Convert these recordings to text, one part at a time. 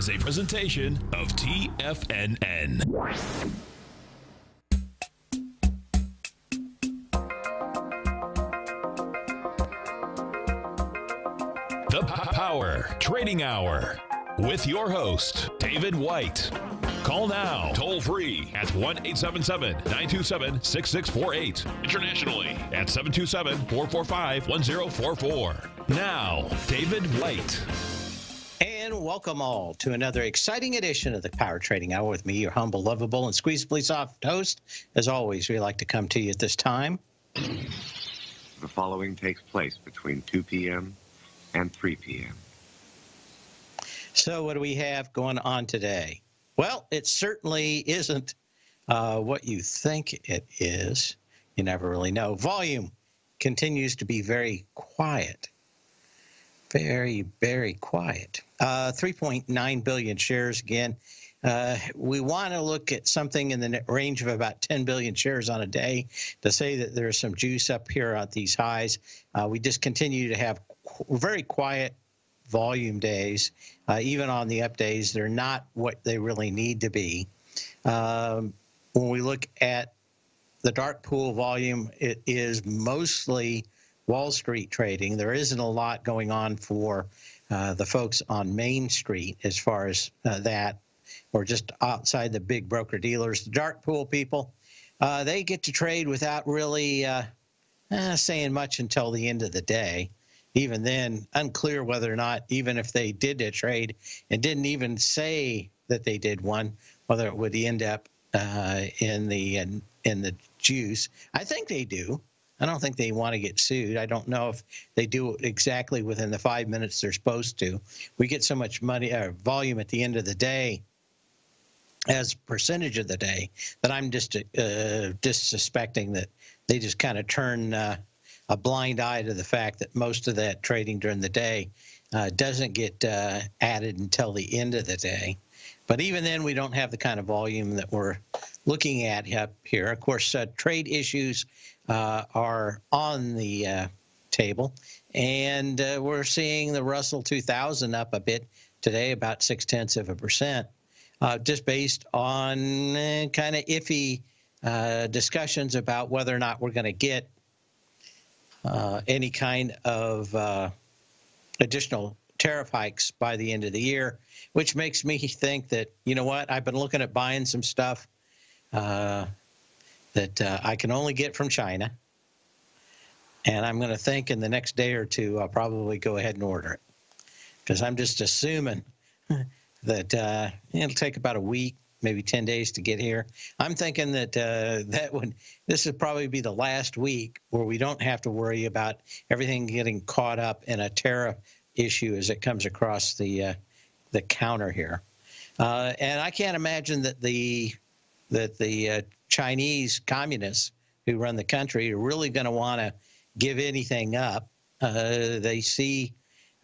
is a presentation of TFNN. The Power Trading Hour with your host, David White. Call now, toll free at 1 877 927 6648. Internationally at 727 445 1044. Now, David White. And welcome all to another exciting edition of the Power Trading Hour with me, your humble, lovable, and squeezably soft host. As always, we like to come to you at this time. The following takes place between 2 p.m. and 3 p.m. So, what do we have going on today? Well, it certainly isn't uh, what you think it is. You never really know. Volume continues to be very quiet. Very, very quiet. Uh, 3.9 billion shares again. Uh, we want to look at something in the range of about 10 billion shares on a day to say that there's some juice up here at these highs. Uh, we just continue to have very quiet volume days. Uh, even on the up days, they're not what they really need to be. Um, when we look at the dark pool volume, it is mostly Wall Street trading. There isn't a lot going on for uh, the folks on Main Street as far as uh, that, or just outside the big broker dealers. The dark pool people, uh, they get to trade without really uh, eh, saying much until the end of the day even then unclear whether or not even if they did a trade and didn't even say that they did one whether it would end up uh, in the in, in the juice i think they do i don't think they want to get sued i don't know if they do exactly within the five minutes they're supposed to we get so much money or uh, volume at the end of the day as percentage of the day that i'm just uh, just suspecting that they just kind of turn uh, a blind eye to the fact that most of that trading during the day uh, doesn't get uh, added until the end of the day. But even then, we don't have the kind of volume that we're looking at up here. Of course, uh, trade issues are on the uh, table, and uh, we're seeing the Russell 2000 up a bit today, about six tenths of a percent, just based on kind of iffy discussions about whether or not we're going to get uh, any kind of uh, additional tariff hikes by the end of the year, which makes me think that, you know what, I've been looking at buying some stuff uh, that uh, I can only get from China. And I'm going to think in the next day or two, I'll probably go ahead and order it. Because I'm just assuming that uh, it'll take about a week maybe 10 days to get here. I'm thinking that uh, that would this would probably be the last week where we don't have to worry about everything getting caught up in a tariff issue as it comes across the uh, the counter here. Uh, and I can't imagine that the that the uh, Chinese communists who run the country are really going to want to give anything up. Uh, they see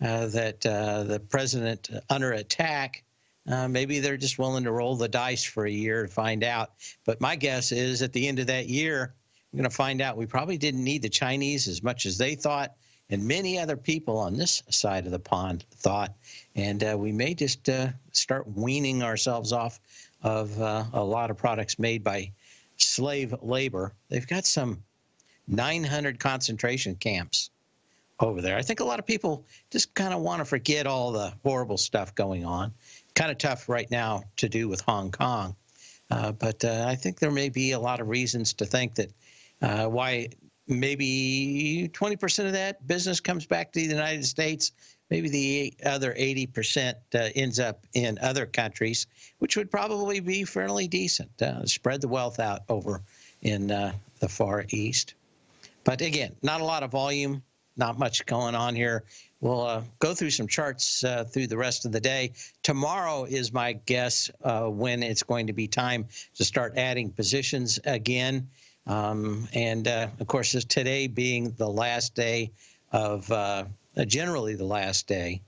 uh, that the president under attack uh, maybe they're just willing to roll the dice for a year to find out. But my guess is at the end of that year, we're going to find out we probably didn't need the Chinese as much as they thought, and many other people on this side of the pond thought. And uh, we may just uh, start weaning ourselves off of uh, a lot of products made by slave labor. They've got some 900 concentration camps over there. I think a lot of people just kind of want to forget all the horrible stuff going on kind of tough right now to do with Hong Kong. Uh, but uh, I think there may be a lot of reasons to think that uh, why maybe 20% of that business comes back to the United States. Maybe the other 80% uh, ends up in other countries, which would probably be fairly decent. Uh, spread the wealth out over in uh, the Far East. But again, not a lot of volume, not much going on here. We'll uh, go through some charts uh, through the rest of the day. Tomorrow is my guess uh, when it's going to be time to start adding positions again. Um, and uh, of course, today being the last day of, uh, Uh, generally the last day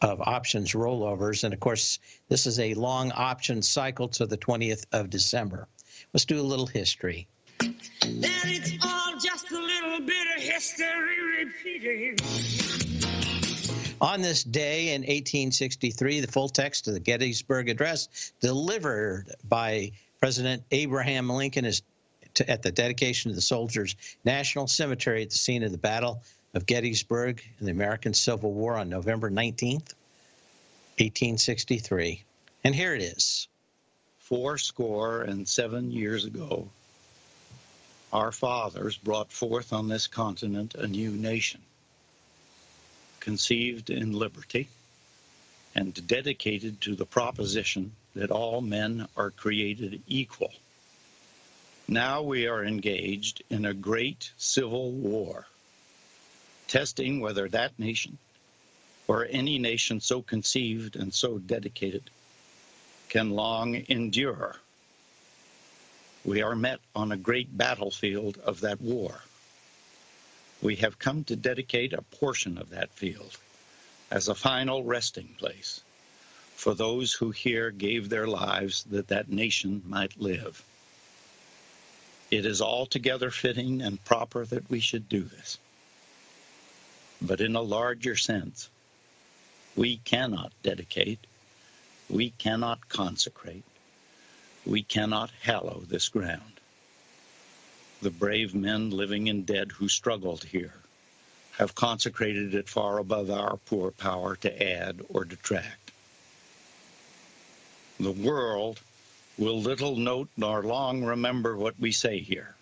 of options rollovers. And of course, this is a long option cycle to the 20th of December. Let's do a little history. It's all just a little bit of history repeating. On this day in 1863, the full text of the Gettysburg Address, delivered by President Abraham Lincoln, is to, at the dedication of the Soldiers National Cemetery at the scene of the Battle of Gettysburg in the American Civil War on November 19th, 1863. And here it is. Four score and seven years ago, our fathers brought forth on this continent a new nation, conceived in liberty and dedicated to the proposition that all men are created equal. Now we are engaged in a great civil war, testing whether that nation or any nation so conceived and so dedicated can long endure we are met on a great battlefield of that war. We have come to dedicate a portion of that field as a final resting place for those who here gave their lives that that nation might live. It is altogether fitting and proper that we should do this. But in a larger sense, we cannot dedicate, we cannot consecrate, we cannot hallow this ground. The brave men living and dead who struggled here have consecrated it far above our poor power to add or detract. The world will little note nor long remember what we say here,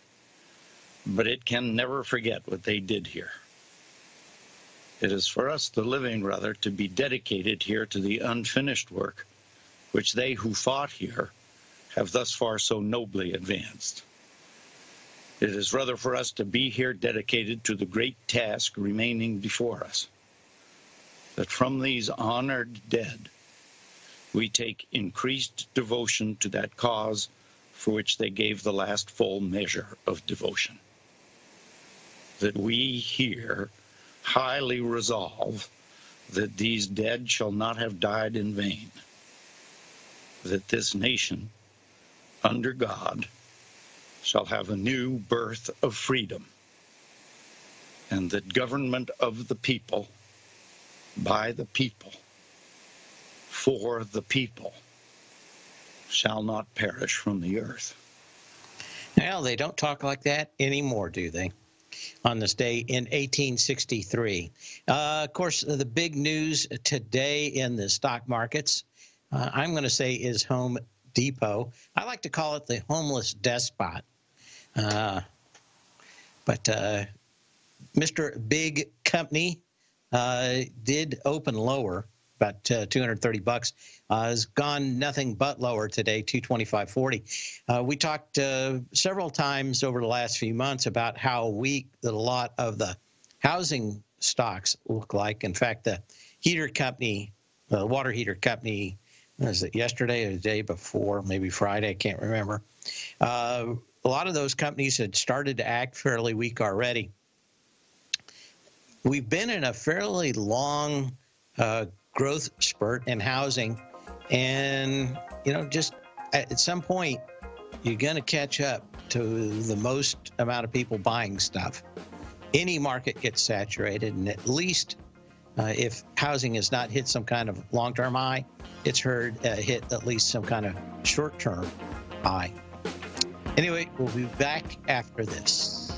but it can never forget what they did here. It is for us, the living, rather, to be dedicated here to the unfinished work which they who fought here have thus far so nobly advanced. It is rather for us to be here dedicated to the great task remaining before us, that from these honored dead we take increased devotion to that cause for which they gave the last full measure of devotion. That we here highly resolve that these dead shall not have died in vain, that this nation under God shall have a new birth of freedom, and that government of the people, by the people, for the people, shall not perish from the earth. Now, they don't talk like that anymore, do they? On this day in 1863. Uh, of course, the big news today in the stock markets, uh, I'm going to say, is Home Depot. I like to call it the homeless despot. Uh, but uh, Mr. Big Company uh, did open lower, about uh, 230 bucks. Uh, has gone nothing but lower today, 225.40. Uh, we talked several times over the last few months about how weak a lot of the housing stocks look like. In fact, the heater company, the water heater company, was it yesterday or the day before, maybe Friday, I can't remember. Uh, a lot of those companies had started to act fairly weak already. We've been in a fairly long uh, growth spurt in housing, and you know, just at, some point, you're going to catch up to the most amount of people buying stuff. Any market gets saturated, and at least uh, if housing has not hit some kind of long-term high, it's heard uh, hit at least some kind of short-term high. Anyway, we'll be back after this.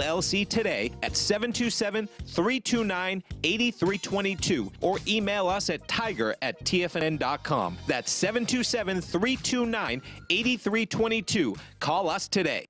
LLC today at 727 329 8322 or email us at tiger at tfnn.com. That's 727 329 8322. Call us today.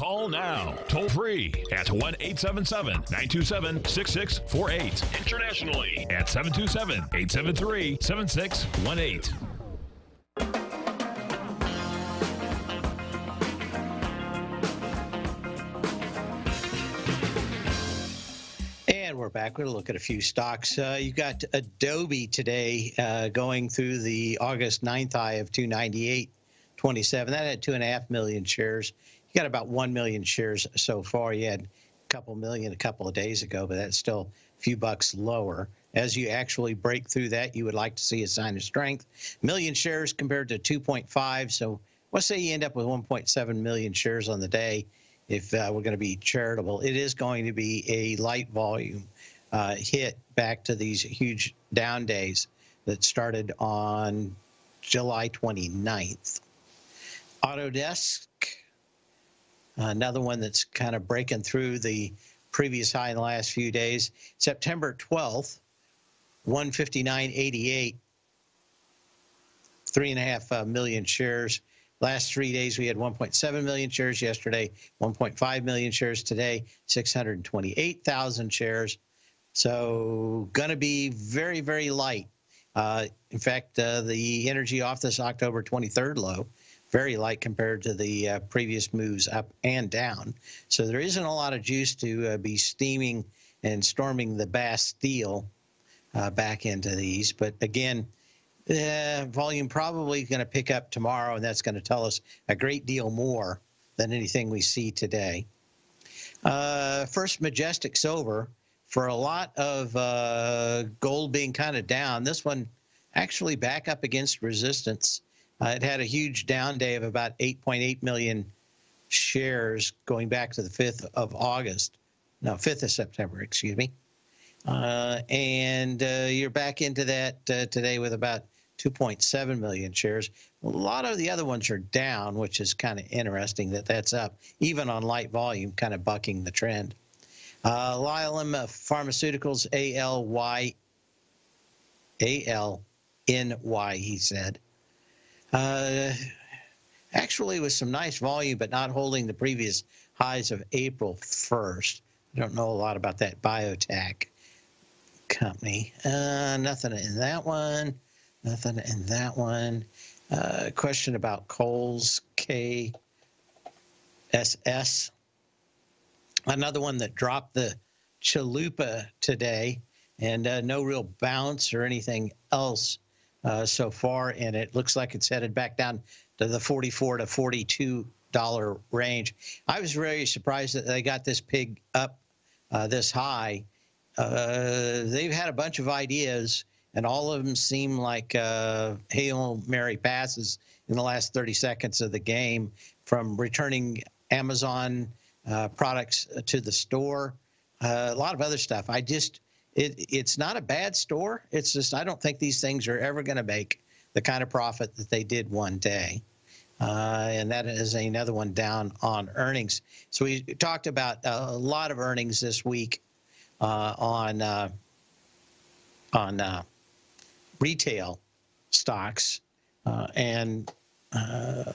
Call now, toll free at 1 877 927 6648. Internationally at 727 873 7618. And we're back. We're going to look at a few stocks. Uh, you got Adobe today uh, going through the August 9th high of 298.27. That had two and a half million shares you got about 1 million shares so far. You had a couple million a couple of days ago, but that's still a few bucks lower. As you actually break through that, you would like to see a sign of strength. Million shares compared to 2.5. So let's say you end up with 1.7 million shares on the day. If uh, we're going to be charitable, it is going to be a light volume uh, hit back to these huge down days that started on July 29th. Autodesk another one that's kind of breaking through the previous high in the last few days. September 12th, 159.88, three and a half uh, shares. Last three days, we had 1.7 million shares yesterday, 1.5 million shares today, 628,000 shares. So, going to be very, very light. Uh, in fact, uh, the energy off this October 23rd low very light compared to the uh, previous moves up and down. So there isn't a lot of juice to uh, be steaming and storming the Bastille uh, back into these. But again, uh, volume probably going to pick up tomorrow, and that's going to tell us a great deal more than anything we see today. Uh, first, Majestic Silver. For a lot of uh, gold being kind of down, this one actually back up against resistance uh, it had a huge down day of about 8.8 million shares going back to the 5th of August. No, 5th of September, excuse me. Uh, and uh, you're back into that uh, today with about 2.7 million shares. A lot of the other ones are down, which is kind of interesting that that's up, even on light volume, kind of bucking the trend. Uh, Pharmaceuticals, A L Y A L N Y, he said. Uh, actually, with some nice volume, but not holding the previous highs of April 1st. I don't know a lot about that biotech company. Uh, nothing in that one. Nothing in that one. Uh, question about Kohl's KSS. Another one that dropped the chalupa today, and uh, no real bounce or anything else uh, so far, and it looks like it's headed back down to the 44 to 42 dollar range. I was very surprised that they got this pig up uh, this high. Uh, they've had a bunch of ideas, and all of them seem like uh, hail mary passes in the last 30 seconds of the game, from returning Amazon uh, products to the store, uh, a lot of other stuff. I just it, it's not a bad store. It's just I don't think these things are ever going to make the kind of profit that they did one day. Uh, and that is another one down on earnings. So we talked about a lot of earnings this week uh, on uh, on uh, retail stocks uh, and uh,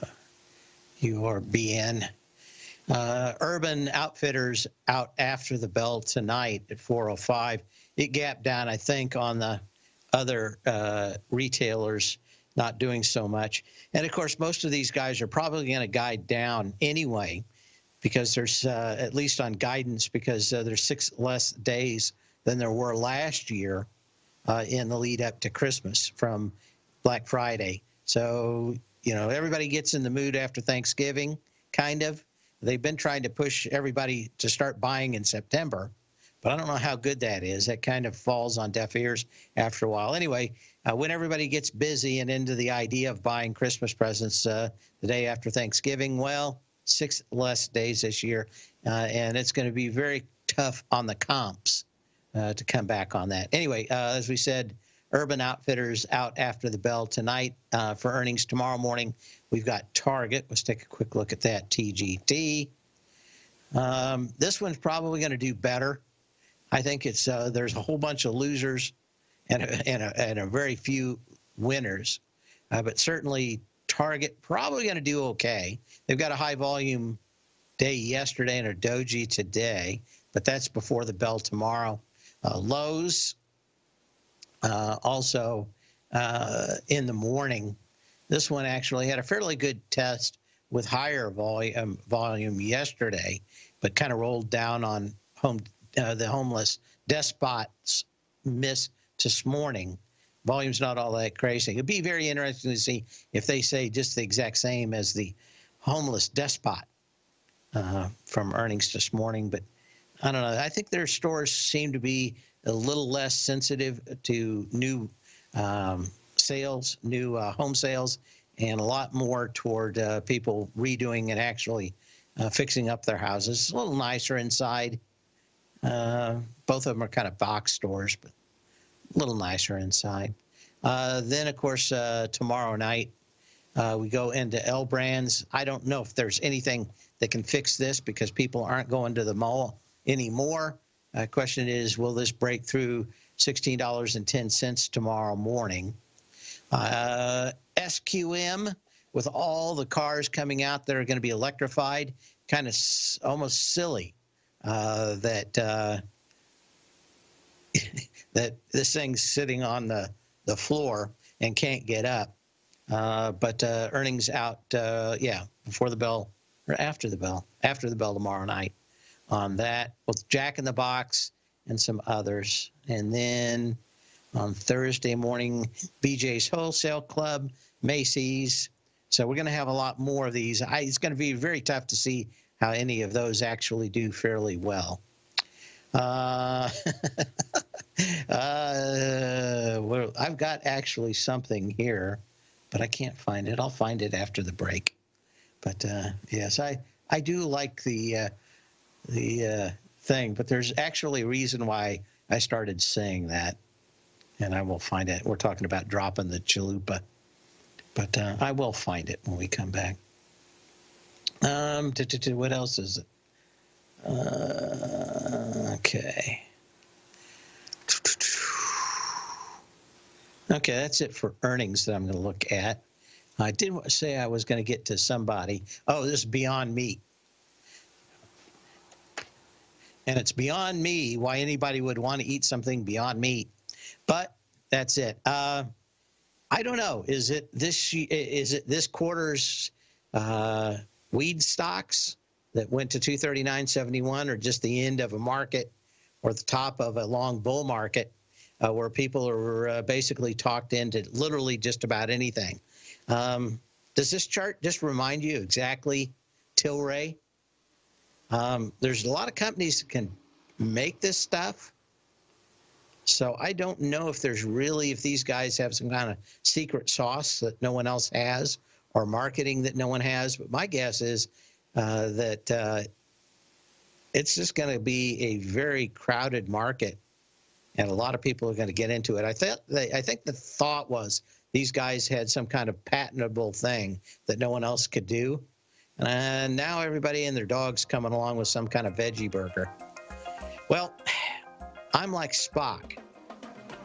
URBN. Urban Outfitters out after the bell tonight at 4:05. It gapped down, I think, on the other retailers not doing so much. And of course, most of these guys are probably going to guide down anyway, because there's uh, at least on guidance because uh, there's six less days than there were last year uh, in the lead up to Christmas from Black Friday. So you know everybody gets in the mood after Thanksgiving, kind of. They've been trying to push everybody to start buying in September, but I don't know how good that is. That kind of falls on deaf ears after a while. Anyway, uh, when everybody gets busy and into the idea of buying Christmas presents uh, the day after Thanksgiving, well, six less days this year, uh, and it's going to be very tough on the comps uh, to come back on that. Anyway, uh, as we said, Urban Outfitters out after the bell tonight uh, for earnings tomorrow morning. We've got Target. Let's take a quick look at that. TGT. Um, this one's probably going to do better. I think it's there's a whole bunch of losers and a, and a, and a very few winners. Uh, but certainly Target probably going to do okay. They've got a high volume day yesterday and a doji today, but that's before the bell tomorrow. Uh, Lowe's uh, also uh, in the morning. This one actually had a fairly good test with higher volume volume yesterday, but kind of rolled down on home uh, the homeless despots miss this morning. Volume's not all that crazy. It'd be very interesting to see if they say just the exact same as the homeless despot uh, from earnings this morning. But I don't know. I think their stores seem to be a little less sensitive to new um, sales, new uh, home sales, and a lot more toward uh, people redoing and actually uh, fixing up their houses. It's a little nicer inside. Uh, both of them are kind of box stores, but a little nicer inside. Uh, then, of course, uh, tomorrow night, uh, we go into L brands. I don't know if there's anything that can fix this because people aren't going to the mall anymore. Uh, question is, will this break through $16.10 tomorrow morning? SQM, with all the cars coming out that are going to be electrified, kind of s- almost silly that uh, that this thing's sitting on the, the floor and can't get up. Uh, but uh, earnings out, uh, yeah, before the bell or after the bell, after the bell tomorrow night on that with Jack in the Box and some others. And then on Thursday morning, BJ's Wholesale Club, Macy's. So we're going to have a lot more of these. I, it's going to be very tough to see how any of those actually do fairly well. Uh, uh, well, I've got actually something here, but I can't find it. I'll find it after the break. But uh, yes, I I do like the uh, the uh, thing, but there's actually a reason why I started saying that, and I will find it. We're talking about dropping the chalupa, but uh, I will find it when we come back. Um, what else is it? Uh, okay. Okay, that's it for earnings that I'm going to look at. I did say I was going to get to somebody. Oh, this is Beyond Meat. And it's beyond me why anybody would want to eat something beyond meat. But that's it. Uh, I don't know. Is it this? Is it this quarter's uh, weed stocks? that went to 239.71 or just the end of a market or the top of a long bull market uh, where people are uh, basically talked into literally just about anything. Um, does this chart just remind you exactly Tilray? Um, there's a lot of companies that can make this stuff. So I don't know if there's really, if these guys have some kind of secret sauce that no one else has or marketing that no one has. But my guess is uh, that uh, it's just going to be a very crowded market, and a lot of people are going to get into it. I thought I think the thought was these guys had some kind of patentable thing that no one else could do, and now everybody and their dogs coming along with some kind of veggie burger. Well, I'm like Spock.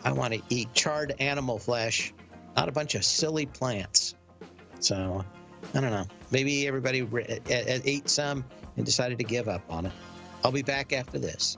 I want to eat charred animal flesh, not a bunch of silly plants. So, uh, I don't know. Maybe everybody ate some and decided to give up on it. I'll be back after this.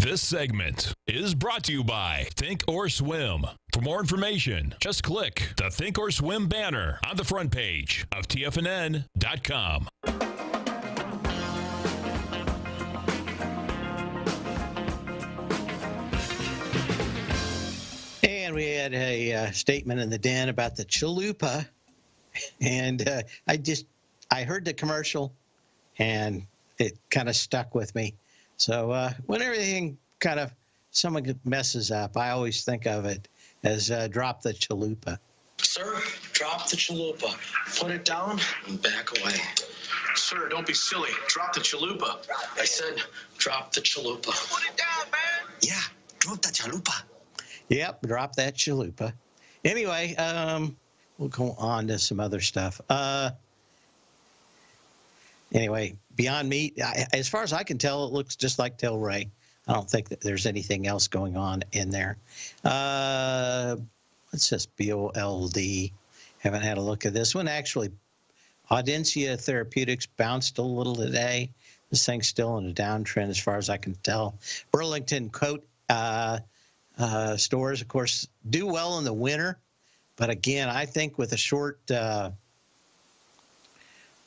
This segment is brought to you by Think or Swim. For more information, just click the Think or Swim banner on the front page of TFNN.com. And we had a uh, statement in the den about the chalupa. And uh, I just, I heard the commercial and it kind of stuck with me. So uh, when everything kind of someone messes up, I always think of it as uh, drop the chalupa. Sir, drop the chalupa. Put it down and back away. Sir, don't be silly. Drop the chalupa. I said, drop the chalupa. Put it down, man. Yeah, drop the chalupa. Yep, drop that chalupa. Anyway, um, we'll go on to some other stuff. Uh, anyway, Beyond Meat, I, as far as I can tell, it looks just like Tilray. I don't think that there's anything else going on in there. Uh, let's just BOLD. Haven't had a look at this one. Actually, Audentes Therapeutics bounced a little today. This thing's still in a downtrend as far as I can tell. Burlington Coat uh, uh, stores, of course, do well in the winter. But again, I think with a short uh,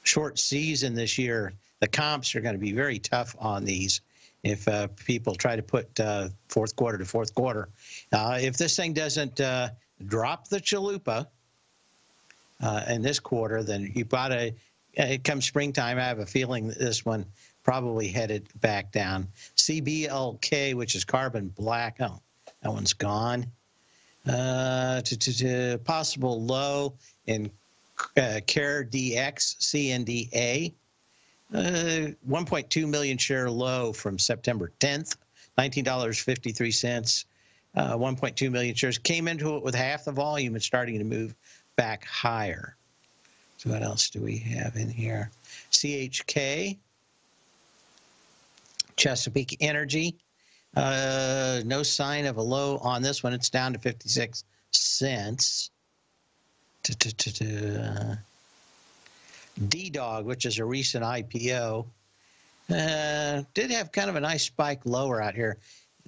short season this year, the comps are going to be very tough on these if uh, people try to put uh, fourth quarter to fourth quarter. Uh, if this thing doesn't uh, drop the chalupa uh, in this quarter, then you got to, it comes springtime, I have a feeling that this one probably headed back down. CBLK, which is carbon black, oh, that one's gone. Uh, to, to, to possible low in uh, CARE DX, CNDA. Uh, 1.2 million share low from September 10th, $19.53. Uh, 1.2 million shares came into it with half the volume and starting to move back higher. So what else do we have in here? CHK, Chesapeake Energy. Uh, no sign of a low on this one. It's down to 56 cents. D-Dog, which is a recent IPO, uh, did have kind of a nice spike lower out here.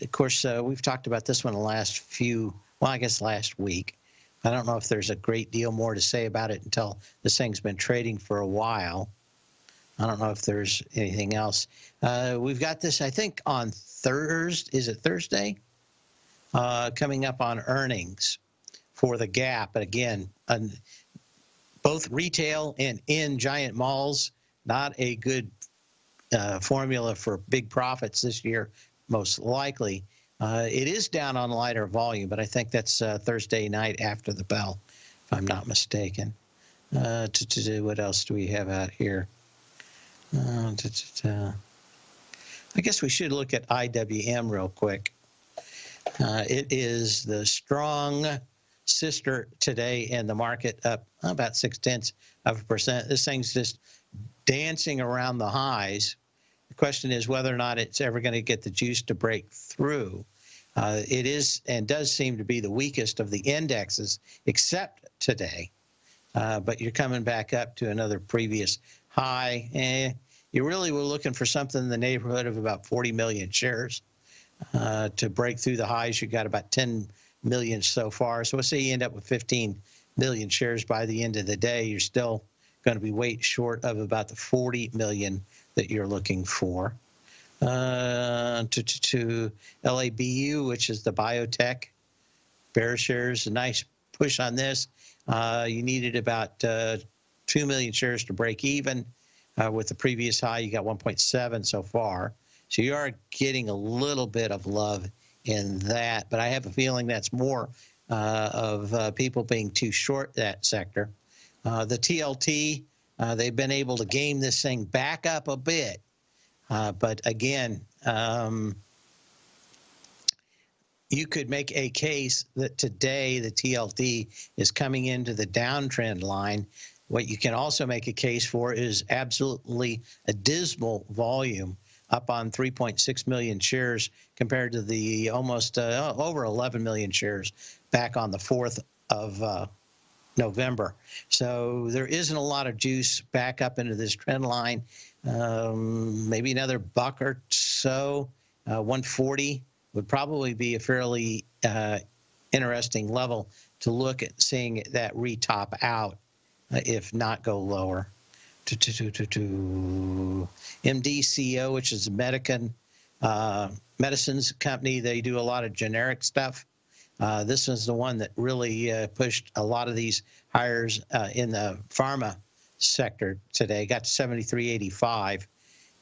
Of course, uh, we've talked about this one the last few, well, I guess last week. I don't know if there's a great deal more to say about it until this thing's been trading for a while. I don't know if there's anything else. Uh, we've got this, I think, on Thursday. Is it Thursday? Uh, coming up on earnings for the Gap. But again, both retail and in giant malls, not a good uh, formula for big profits this year, most likely. Uh, it is down on lighter volume, but I think that's uh, Thursday night after the bell, if I'm not mistaken. Uh, to, to do what else do we have out here? Uh, I guess we should look at IWM real quick. Uh, it is the strong sister today in the market, up about six tenths of a percent. This thing's just dancing around the highs. The question is whether or not it's ever going to get the juice to break through. Uh, it is and does seem to be the weakest of the indexes, except today. Uh, but you're coming back up to another previous high. Eh, you really were looking for something in the neighborhood of about 40 million shares uh, to break through the highs. You got about 10 million so far. So let's say you end up with 15 million shares by the end of the day. You're still going to be way short of about the 40 million that you're looking for. Uh, to, to, to LABU, which is the biotech bear shares, a nice push on this. Uh, you needed about uh, 2 million shares to break even. Uh, with the previous high, you got 1.7 so far. So you are getting a little bit of love in that, but I have a feeling that's more uh, of uh, people being too short that sector. Uh, the TLT, uh, they've been able to game this thing back up a bit, uh, but again, um, you could make a case that today the TLT is coming into the downtrend line. What you can also make a case for is absolutely a dismal volume up on 3.6 million shares compared to the almost uh, over 11 million shares back on the 4th of uh, November. So there isn't a lot of juice back up into this trend line. Um, maybe another buck or so. Uh, 140 would probably be a fairly uh, interesting level to look at seeing that retop out, uh, if not go lower to, to, to, to, MDCO, which is a Medican uh, medicines company. They do a lot of generic stuff. Uh, this was the one that really uh, pushed a lot of these hires uh, in the pharma sector today. Got to 73.85,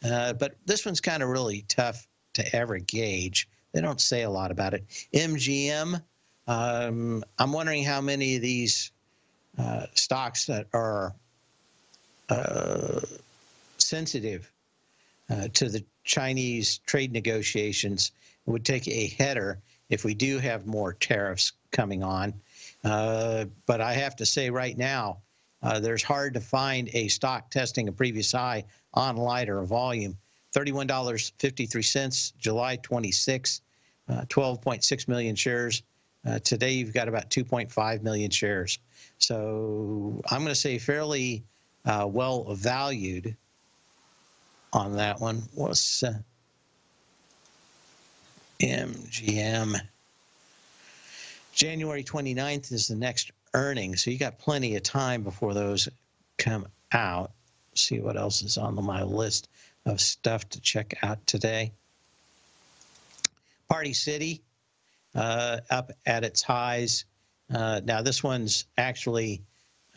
uh, but this one's kind of really tough to ever gauge. They don't say a lot about it. MGM. Um, I'm wondering how many of these uh, stocks that are sensitive uh, to the Chinese trade negotiations would take a header if we do have more tariffs coming on. Uh, but I have to say right now, uh, there's hard to find a stock testing a previous high on light or volume. $31.53, July 26, uh, 12.6 million shares. Uh, today, you've got about 2.5 million shares. So I'm going to say fairly uh, well valued on that one. What's uh, MGM? January 29th is the next earnings. So you got plenty of time before those come out. See what else is on my list of stuff to check out today. Party City uh, up at its highs. Uh, now, this one's actually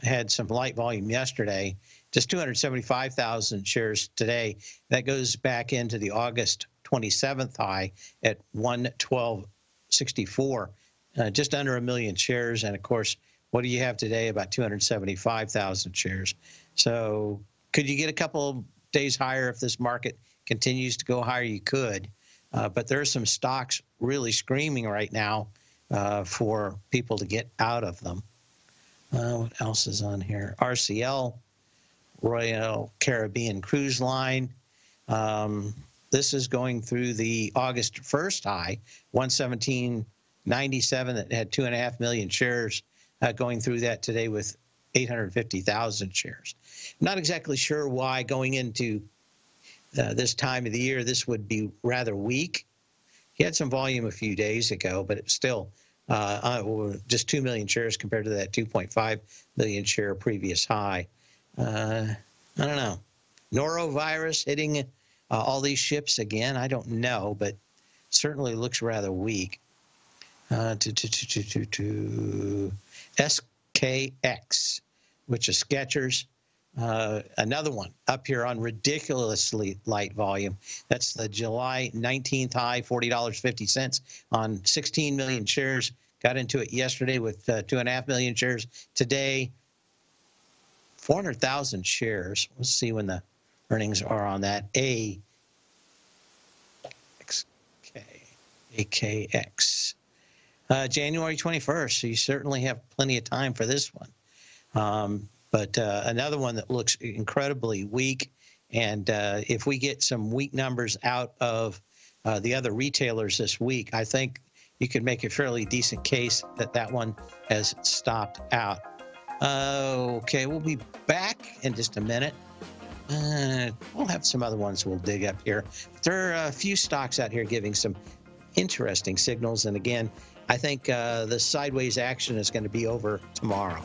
had some light volume yesterday, just 275,000 shares today. That goes back into the August 27th high at 112.64, uh, just under a million shares. And of course, what do you have today? About 275,000 shares. So, could you get a couple days higher if this market continues to go higher? You could. Uh, but there are some stocks really screaming right now uh, for people to get out of them. Uh, what else is on here? RCL, Royal Caribbean Cruise Line. Um, this is going through the August 1st high, 117.97 that had two and a half million shares uh, going through that today with 850,000 shares. Not exactly sure why going into uh, this time of the year, this would be rather weak. He had some volume a few days ago, but it's still uh, uh just 2 million shares compared to that 2.5 million share previous high. Uh, I don't know. Norovirus hitting uh, all these ships again? I don't know, but certainly looks rather weak. Uh, to, to, to, to, to, SKX, which is Skechers, uh, another one up here on ridiculously light volume. That's the July 19th high, $40.50 on 16 million shares. Got into it yesterday with uh, two and a half million shares. Today, 400,000 shares. Let's see when the earnings are on that. A AKX. Uh, January 21st. So you certainly have plenty of time for this one. Um, but uh, another one that looks incredibly weak. And uh, if we get some weak numbers out of uh, the other retailers this week, I think you could make a fairly decent case that that one has stopped out. okay, we'll be back in just a minute. Uh, we'll have some other ones we'll dig up here. There are a few stocks out here giving some interesting signals. And again, I think uh, the sideways action is going to be over tomorrow.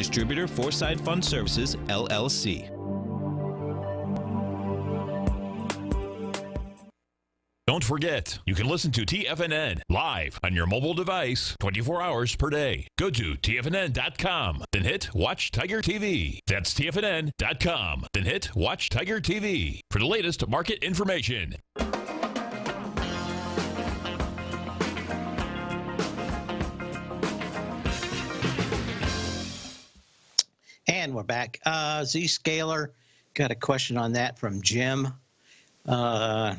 Distributor Foreside Fund Services, LLC. Don't forget, you can listen to TFNN live on your mobile device 24 hours per day. Go to TFNN.com, then hit Watch Tiger TV. That's TFNN.com, then hit Watch Tiger TV for the latest market information. And we're back. Uh, Zscaler, got a question on that from Jim. Uh,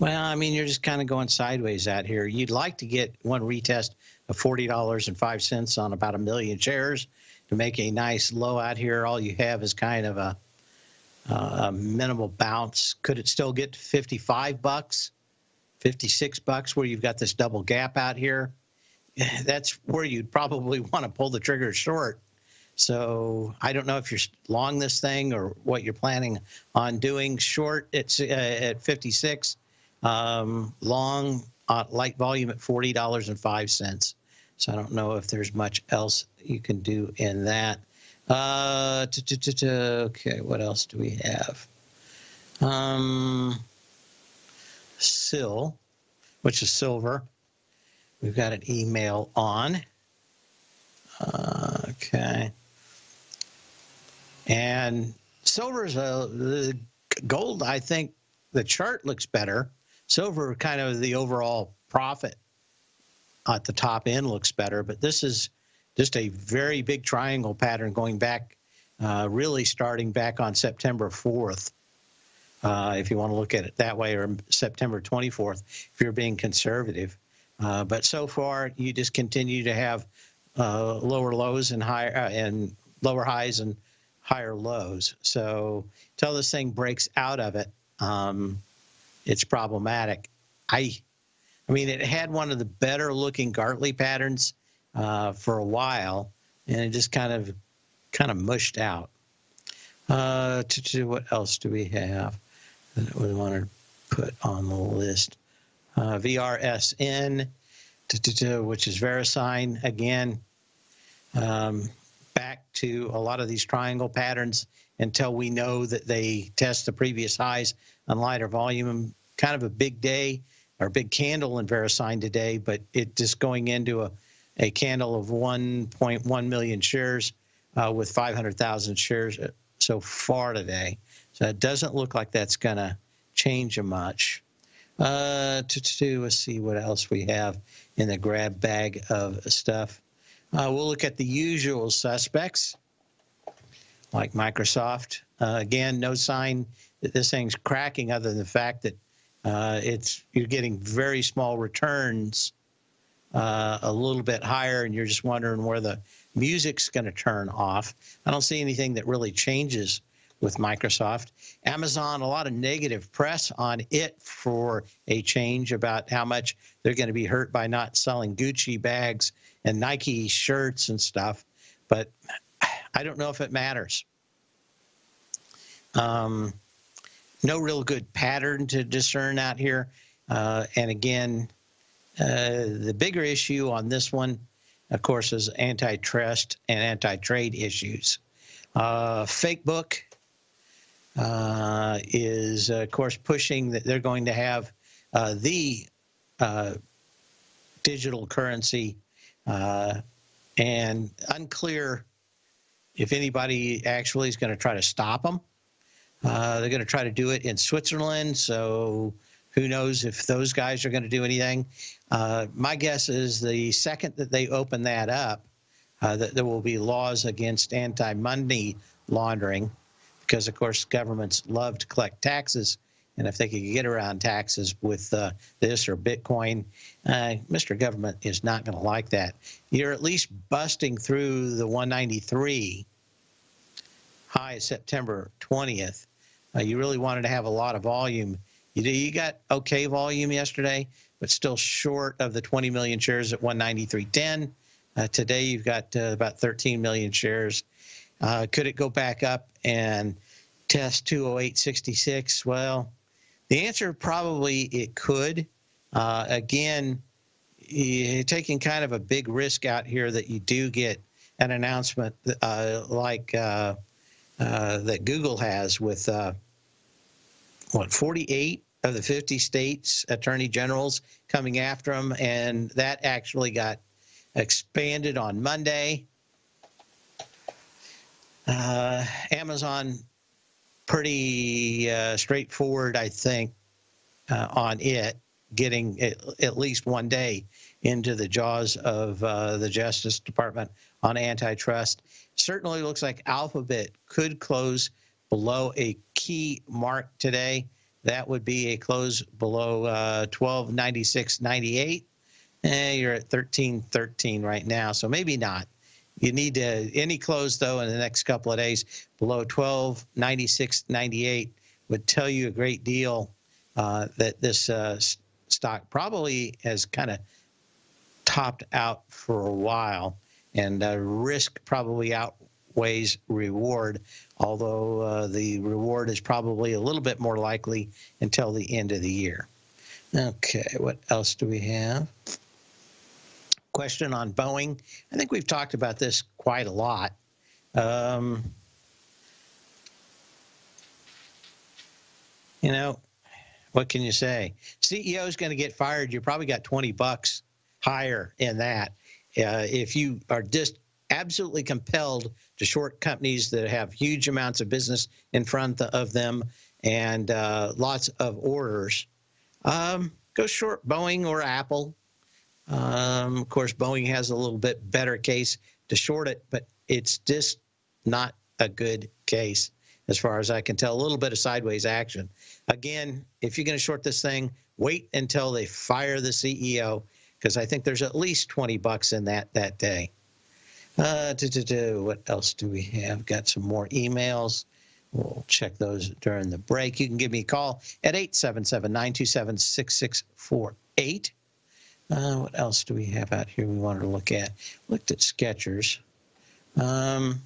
well, I mean, you're just kind of going sideways out here. You'd like to get one retest of $40.05 on about a million shares to make a nice low out here. All you have is kind of a, a minimal bounce. Could it still get to 55 bucks, 56 bucks where you've got this double gap out here? That's where you'd probably want to pull the trigger short so I don't know if you're long this thing or what you're planning on doing. Short, it's uh, at 56. Um, long, uh, light volume at $40.05. So I don't know if there's much else you can do in that. Uh, okay, what else do we have? Um, SIL, which is silver. We've got an email on. Uh, okay. And silver is a gold. I think the chart looks better. Silver, kind of the overall profit at the top end looks better, but this is just a very big triangle pattern going back, uh, really starting back on September 4th. Uh, if you want to look at it that way, or September 24th, if you're being conservative. Uh, but so far, you just continue to have uh, lower lows and higher uh, and lower highs and higher lows. So until this thing breaks out of it, um, it's problematic. I, I mean, it had one of the better looking Gartley patterns uh, for a while, and it just kind of, kind of mushed out. Uh, to, to what else do we have that we want to put on the list? Uh, VRSN, to, to, which is VeriSign again. Um, to a lot of these triangle patterns until we know that they test the previous highs on lighter volume. Kind of a big day or big candle in VeriSign today, but it just going into a, a candle of 1.1 million shares uh, with 500,000 shares uh, so far today. So it doesn't look like that's going to change a much. Uh, to, to, let's see what else we have in the grab bag of stuff. Uh, we'll look at the usual suspects like Microsoft. Uh, again, no sign that this thing's cracking other than the fact that uh, it's you're getting very small returns uh, a little bit higher and you're just wondering where the music's going to turn off. I don't see anything that really changes with Microsoft. Amazon, a lot of negative press on it for a change about how much they're going to be hurt by not selling Gucci bags and Nike shirts and stuff, but I don't know if it matters. Um, no real good pattern to discern out here. Uh, and again, uh, the bigger issue on this one, of course, is antitrust and anti-trade issues. Uh, Facebook uh, is, of course, pushing that they're going to have uh, the uh, digital currency uh, and unclear if anybody actually is going to try to stop them. Uh, they're going to try to do it in Switzerland, so who knows if those guys are going to do anything. Uh, my guess is the second that they open that up, uh, that there will be laws against anti-money laundering, because of course governments love to collect taxes, and if they could get around taxes with uh, this or Bitcoin, uh, Mr. Government is not going to like that. You're at least busting through the 193 high September 20th. Uh, you really wanted to have a lot of volume. You, you got okay volume yesterday, but still short of the 20 million shares at 193.10. Uh, today you've got uh, about 13 million shares. Uh, could it go back up and test 208.66? Well, the answer probably it could. Uh, again, you're taking kind of a big risk out here that you do get an announcement uh, like uh, uh that Google has with uh, what 48 of the 50 states attorney generals coming after them, and that actually got expanded on Monday. Uh, Amazon pretty uh, straightforward, I think, uh, on it getting at, at, least one day into the jaws of uh, the Justice Department on antitrust. Certainly looks like Alphabet could close below a key mark today. That would be a close below uh, 1296.98. Eh, you're at 1313 right now, so maybe not. You need to any close though in the next couple of days below 12 96 98 would tell you a great deal uh, that this uh, stock probably has kind of topped out for a while, and uh, risk probably outweighs reward. Although uh, the reward is probably a little bit more likely until the end of the year. Okay, what else do we have? Question on Boeing. I think we've talked about this quite a lot. Um, you know, what can you say? CEO is going to get fired. You probably got 20 bucks higher in that. Uh, if you are just absolutely compelled to short companies that have huge amounts of business in front of them and uh, lots of orders, um, go short Boeing or Apple um, of course, Boeing has a little bit better case to short it, but it's just not a good case as far as I can tell. A little bit of sideways action. Again, if you're going to short this thing, wait until they fire the CEO because I think there's at least 20 bucks in that that day. Uh, do, do, do. What else do we have? Got some more emails. We'll check those during the break. You can give me a call at 877 927 6648. Uh, what else do we have out here we wanted to look at? Looked at Skechers. Um,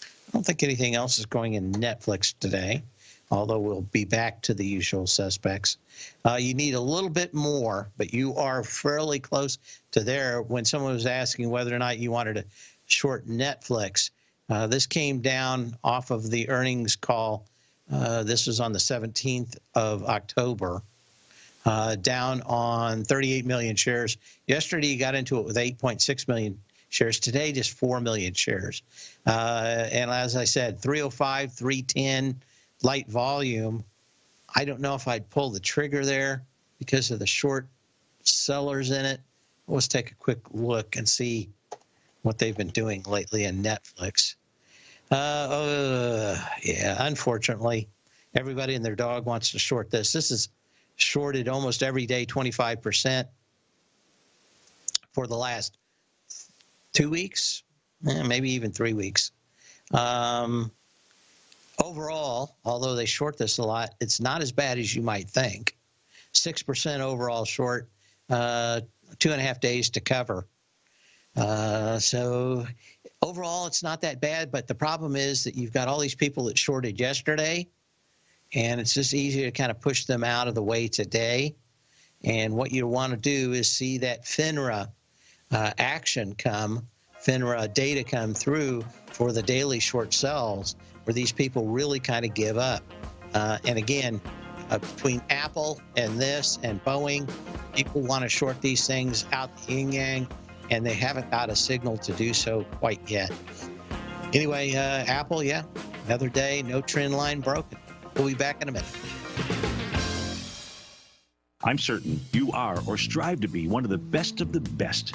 I don't think anything else is going in Netflix today, although we'll be back to the usual suspects. Uh, you need a little bit more, but you are fairly close to there. When someone was asking whether or not you wanted to short Netflix, uh, this came down off of the earnings call. Uh, this was on the 17th of October uh, down on 38 million shares. Yesterday, you got into it with 8.6 million shares. Today, just 4 million shares. Uh, and as I said, 305, 310, light volume. I don't know if I'd pull the trigger there because of the short sellers in it. Let's take a quick look and see what they've been doing lately in Netflix. Uh, uh, yeah, unfortunately, everybody and their dog wants to short this. This is shorted almost every day 25% for the last two weeks, eh, maybe even three weeks. Um, overall, although they short this a lot, it's not as bad as you might think. 6% overall short, uh, two and a half days to cover. Uh, so overall, it's not that bad, but the problem is that you've got all these people that shorted yesterday and it's just easy to kind of push them out of the way today. And what you want to do is see that FINRA uh, action come, FINRA data come through for the daily short sells, where these people really kind of give up. Uh, and again, uh, between Apple and this and Boeing, people want to short these things out the yin yang. and they haven't got a signal to do so quite yet. Anyway, uh, Apple, yeah, another day, no trend line broken. We'll be back in a minute. I'm certain you are or strive to be one of the best of the best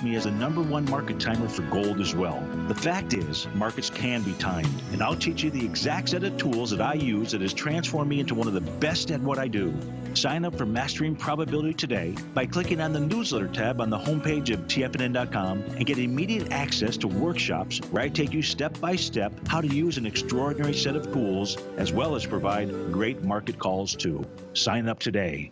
me as a number one market timer for gold as well. The fact is, markets can be timed, and I'll teach you the exact set of tools that I use that has transformed me into one of the best at what I do. Sign up for Mastering Probability today by clicking on the newsletter tab on the homepage of TFNN.com and get immediate access to workshops where I take you step by step how to use an extraordinary set of tools as well as provide great market calls too. Sign up today.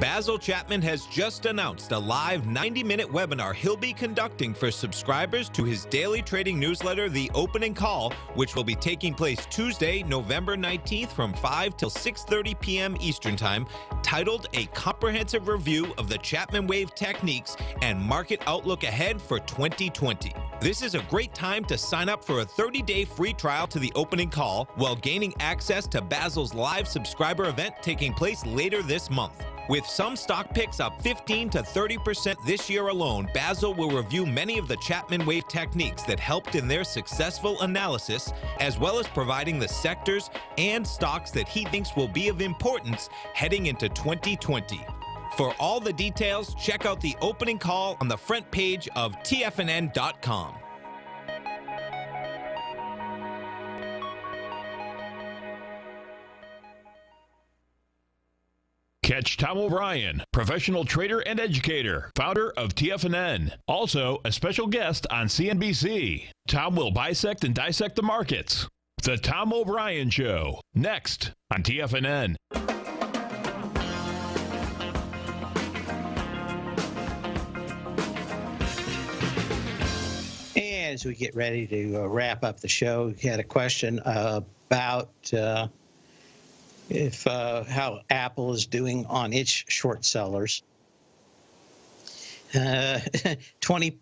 Basil Chapman has just announced a live 90 minute webinar he'll be conducting for subscribers to his daily trading newsletter, The Opening Call, which will be taking place Tuesday, November 19th from 5 till 6:30 p.m. Eastern Time, titled A Comprehensive Review of the Chapman Wave Techniques and Market Outlook Ahead for 2020. This is a great time to sign up for a 30 day free trial to the opening call while gaining access to Basil's live subscriber event taking place later this month. With some stock picks up 15 to 30% this year alone, Basil will review many of the Chapman Wave techniques that helped in their successful analysis, as well as providing the sectors and stocks that he thinks will be of importance heading into 2020. For all the details, check out the opening call on the front page of TFNN.com. Catch Tom O'Brien, professional trader and educator, founder of TFNN, also a special guest on CNBC. Tom will bisect and dissect the markets. The Tom O'Brien Show, next on TFNN. as we get ready to uh, wrap up the show, we had a question about uh, if uh, how Apple is doing on its short sellers. Uh, 20,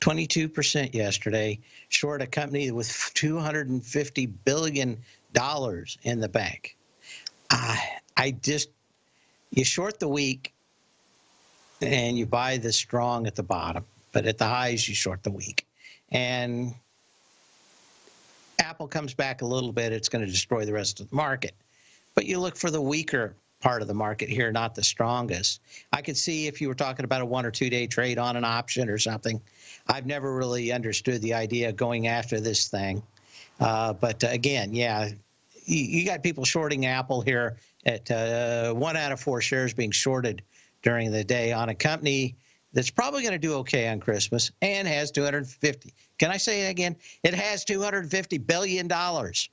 22% yesterday, short a company with $250 billion in the bank. I, I just, you short the weak and you buy the strong at the bottom, but at the highs, you short the weak. And Apple comes back a little bit, it's going to destroy the rest of the market but you look for the weaker part of the market here, not the strongest. I could see if you were talking about a one or two day trade on an option or something. I've never really understood the idea of going after this thing. Uh, but again, yeah, you, you, got people shorting Apple here at uh, one out of four shares being shorted during the day on a company that's probably going to do okay on Christmas and has 250. Can I say it again? It has 250 billion dollars.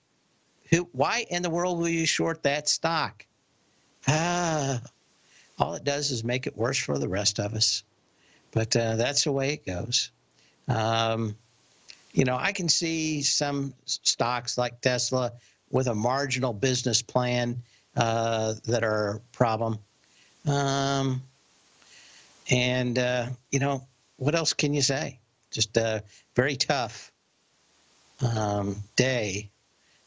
Who, why in the world will you short that stock? Ah, all it does is make it worse for the rest of us. But uh, that's the way it goes. Um, you know, I can see some stocks like Tesla with a marginal business plan uh, that are a problem. Um, and, uh, you know, what else can you say? Just a very tough um, day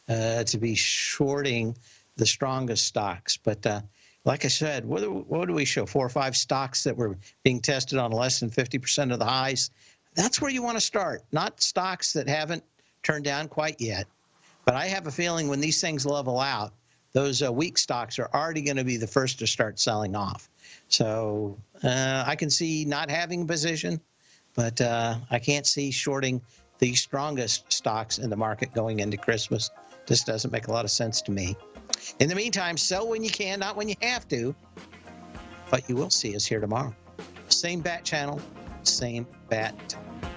uh, to be shorting the strongest stocks. But uh, like I said, what do, what do we show? Four or five stocks that were being tested on less than 50% of the highs. That's where you want to start, not stocks that haven't turned down quite yet. But I have a feeling when these things level out, those uh, weak stocks are already going to be the first to start selling off. So uh, I can see not having a position, but uh, I can't see shorting the strongest stocks in the market going into Christmas. This doesn't make a lot of sense to me. In the meantime, sell when you can, not when you have to. But you will see us here tomorrow. Same bat channel, same bat time.